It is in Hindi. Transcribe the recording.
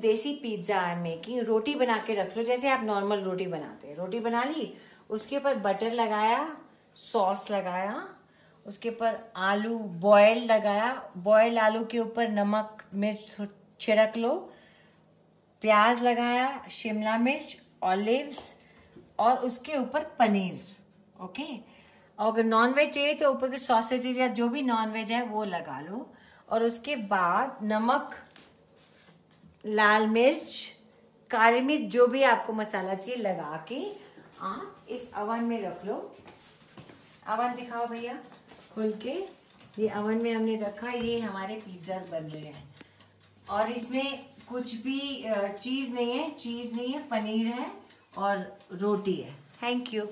देसी पिज्जा आई मेकिंग रोटी बना के रख लो, जैसे आप नॉर्मल रोटी बनाते हैं। रोटी बना ली, उसके ऊपर बटर लगाया सॉस लगाया, उसके ऊपर आलू बॉयल लगाया बॉयल आलू के ऊपर नमक, मिर्च छिड़क लो, प्याज लगाया, शिमला मिर्च ऑलिव्स और उसके ऊपर पनीर ओके और अगर नॉन वेज चाहिए तो ऊपर के सॉसेजेस या जो भी नॉन वेज है, वो लगा लो। और उसके बाद नमक लाल मिर्च, काली मिर्च, जो भी आपको मसाला चाहिए, लगा के आप इस अवन में रख लो। अवन दिखाओ भैया, खोल के। ये अवन में हमने रखा, ये हमारे पिज्जा बन रहे हैं। और इसमें कुछ भी चीज़ नहीं है चीज़ नहीं है, पनीर है और रोटी है। Thank you